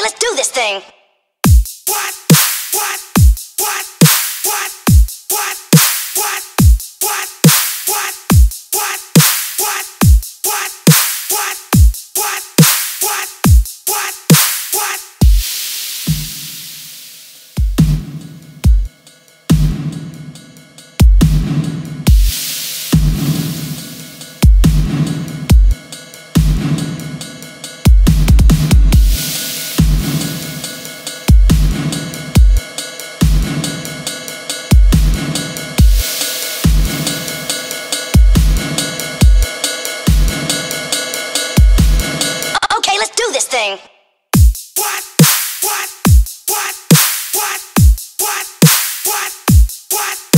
Okay, let's do this thing. What? What? What? What? What? What? What? What? What? What? What? What? What? What? do this thing. What? What? What? What? What? What? What?